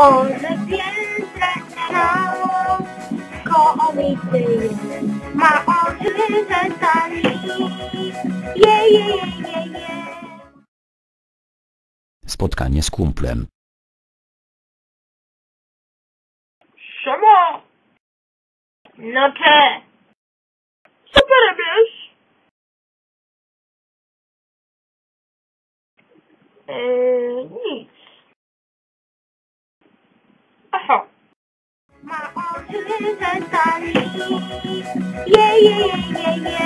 Ciało, kobiety jest. Ma oczy. Je, je, je, je, je. Spotkanie z kumplem. Siema! No te! Co ty robisz? Yy, nic. Ma oczy ze stali. Je, je, je, je, je.